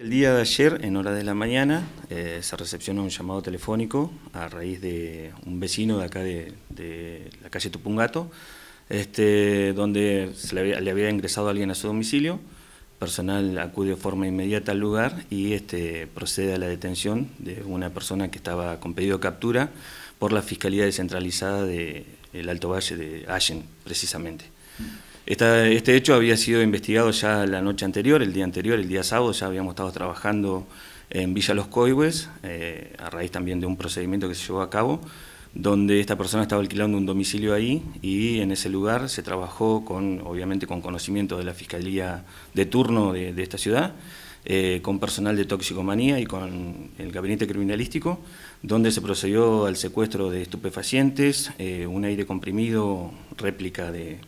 El día de ayer, en hora de la mañana, eh, se recepcionó un llamado telefónico a raíz de un vecino de acá de, la calle Tupungato, este, donde le, había, ingresado alguien a su domicilio. Personal acude de forma inmediata al lugar y este, procede a la detención de una persona que estaba con pedido de captura por la Fiscalía Descentralizada del Alto Valle de Allen, precisamente este hecho había sido investigado ya la noche anterior, el día anterior, el día sábado, ya habíamos estado trabajando en Villa Los Coihues, eh, a raíz también de un procedimiento que se llevó a cabo, donde esta persona estaba alquilando un domicilio ahí y en ese lugar se trabajó con, obviamente con conocimiento de la Fiscalía de turno de, esta ciudad, eh, con personal de toxicomanía y con el gabinete criminalístico, donde se procedió al secuestro de estupefacientes, eh, un aire comprimido, réplica de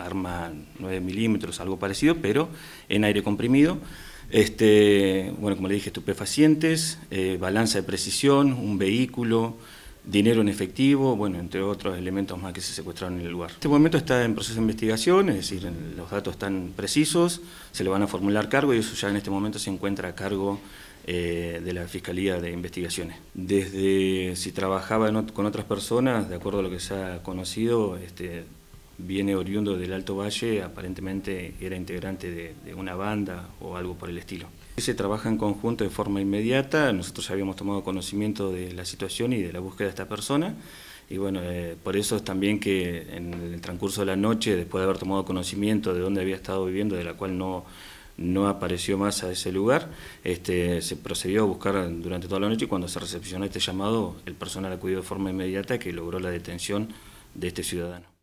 arma 9 milímetros, algo parecido, pero en aire comprimido. Este, bueno, como le dije, estupefacientes, eh, balanza de precisión, un vehículo, dinero en efectivo, bueno, entre otros elementos más que se secuestraron en el lugar. Este momento está en proceso de investigación, es decir, los datos están precisos, se le van a formular cargo y eso ya en este momento se encuentra a cargo eh, de la Fiscalía de Investigaciones. Desde si trabajaba con otras personas, de acuerdo a lo que se ha conocido, este, viene oriundo del Alto Valle, aparentemente era integrante de, una banda o algo por el estilo. Se trabaja en conjunto de forma inmediata, nosotros ya habíamos tomado conocimiento de la situación y de la búsqueda de esta persona, y bueno, eh, por eso es también que en el transcurso de la noche, después de haber tomado conocimiento de dónde había estado viviendo, de la cual no, no apareció más a ese lugar, este, se procedió a buscar durante toda la noche y cuando se recepcionó este llamado, el personal acudió de forma inmediata que logró la detención de este ciudadano.